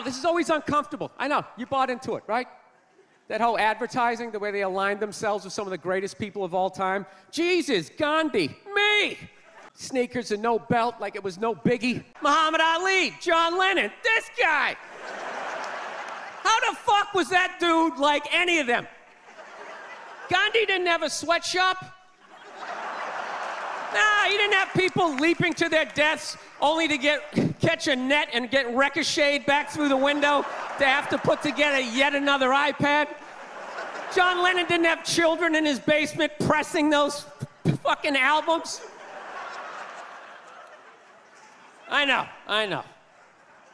know, this is always uncomfortable. I know, you bought into it, right? That whole advertising, the way they aligned themselves with some of the greatest people of all time. Jesus, Gandhi, me! Sneakers and no belt like it was no biggie. Muhammad Ali, John Lennon, this guy! How the fuck was that dude like any of them? Gandhi didn't have a sweatshop. Nah, he didn't have people leaping to their deaths only to get catch a net and get ricocheted back through the window to have to put together yet another iPad. John Lennon didn't have children in his basement pressing those fucking albums. I know, I know.